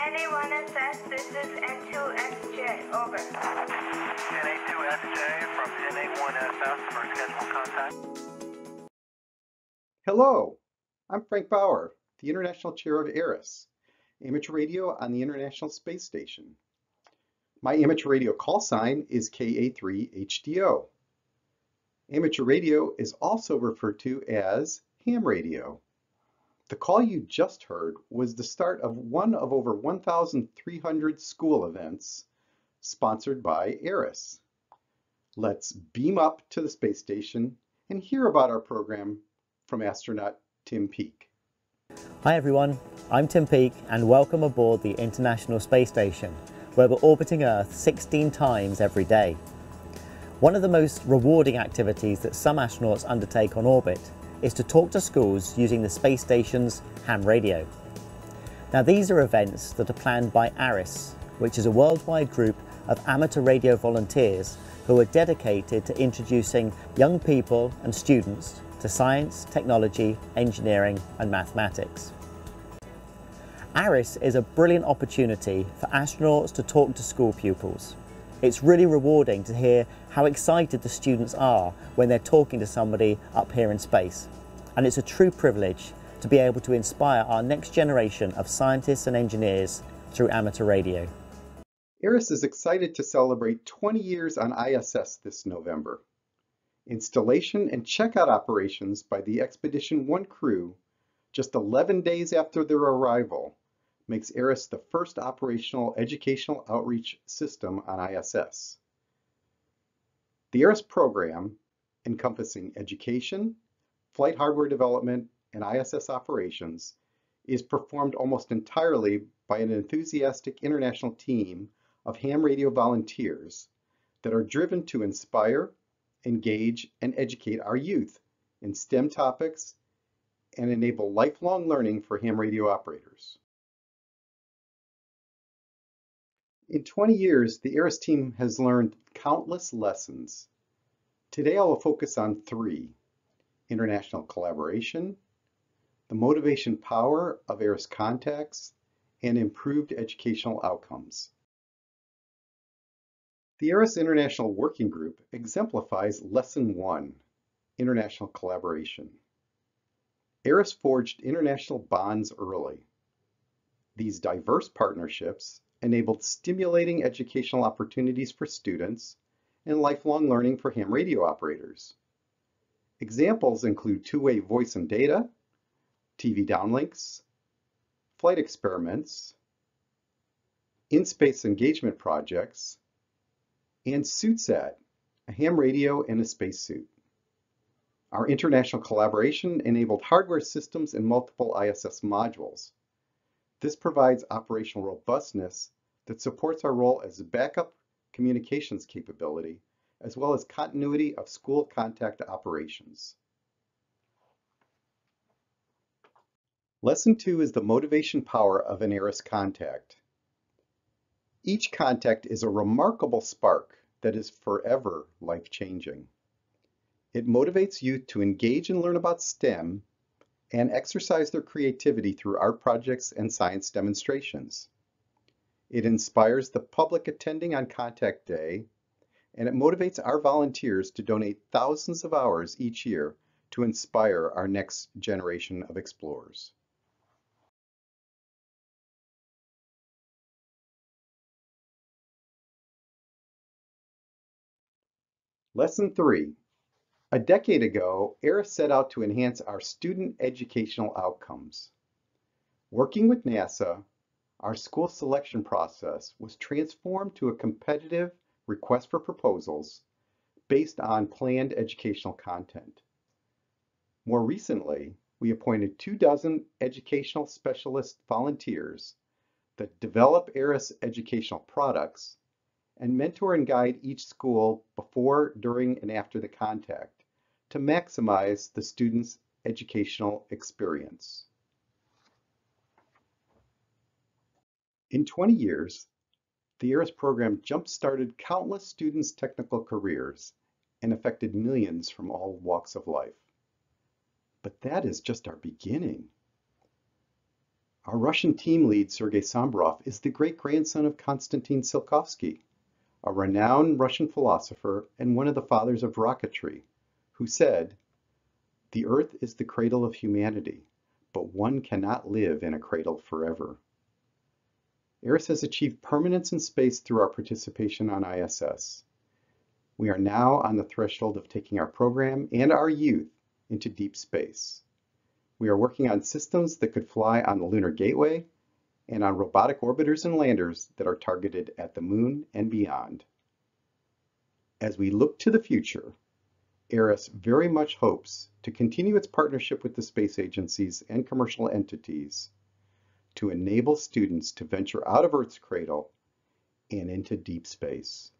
NA1SS, this is N2SJ, over. NA2SJ from NA1SS for scheduled contact. Hello, I'm Frank Bauer, the International Chair of ARISS, Amateur Radio on the International Space Station. My amateur radio call sign is KA3HDO. Amateur radio is also referred to as ham radio. The call you just heard was the start of one of over 1,300 school events sponsored by ARISS. Let's beam up to the space station and hear about our program from astronaut Tim Peake. Hi everyone, I'm Tim Peake and welcome aboard the International Space Station where we're orbiting Earth 16 times every day. One of the most rewarding activities that some astronauts undertake on orbit is to talk to schools using the space station's ham radio. Now these are events that are planned by ARISS, which is a worldwide group of amateur radio volunteers who are dedicated to introducing young people and students to science, technology, engineering and mathematics. ARISS is a brilliant opportunity for astronauts to talk to school pupils. It's really rewarding to hear how excited the students are when they're talking to somebody up here in space. And it's a true privilege to be able to inspire our next generation of scientists and engineers through amateur radio. ARISS is excited to celebrate 20 years on ISS this November. Installation and checkout operations by the Expedition 1 crew just 11 days after their arrival makes ARISS the first operational educational outreach system on ISS. The ARISS program, encompassing education, flight hardware development, and ISS operations, is performed almost entirely by an enthusiastic international team of ham radio volunteers that are driven to inspire, engage, and educate our youth in STEM topics and enable lifelong learning for ham radio operators. In 20 years, the ARISS team has learned countless lessons. Today I will focus on three, international collaboration, the motivation power of ARISS contacts, and improved educational outcomes. The ARISS International Working Group exemplifies Lesson 1, International Collaboration. ARISS forged international bonds early. These diverse partnerships enabled stimulating educational opportunities for students and lifelong learning for ham radio operators. Examples include two-way voice and data, TV downlinks, flight experiments, in-space engagement projects, and SuitSat, a ham radio and a spacesuit. Our international collaboration enabled hardware systems and multiple ISS modules, this provides operational robustness that supports our role as a backup communications capability, as well as continuity of school contact operations. Lesson two is the motivation power of an ARISS contact. Each contact is a remarkable spark that is forever life-changing. It motivates youth to engage and learn about STEM and exercise their creativity through art projects and science demonstrations. It inspires the public attending on Contact Day, and it motivates our volunteers to donate thousands of hours each year to inspire our next generation of explorers. Lesson 3 a decade ago, ARISS set out to enhance our student educational outcomes. Working with NASA, our school selection process was transformed to a competitive request for proposals based on planned educational content. More recently, we appointed two dozen educational specialist volunteers that develop ARISS educational products and mentor and guide each school before, during, and after the contact to maximize the student's educational experience. In 20 years, the ARISS program jump-started countless students' technical careers and affected millions from all walks of life. But that is just our beginning. Our Russian team lead, Sergei Samburov, is the great-grandson of Konstantin Tsiolkovsky, a renowned Russian philosopher and one of the fathers of rocketry, who said, The Earth is the cradle of humanity, but one cannot live in a cradle forever. ARISS has achieved permanence in space through our participation on ISS. We are now on the threshold of taking our program and our youth into deep space. We are working on systems that could fly on the Lunar Gateway and on robotic orbiters and landers that are targeted at the moon and beyond. As we look to the future, ARISS very much hopes to continue its partnership with the space agencies and commercial entities to enable students to venture out of Earth's cradle and into deep space.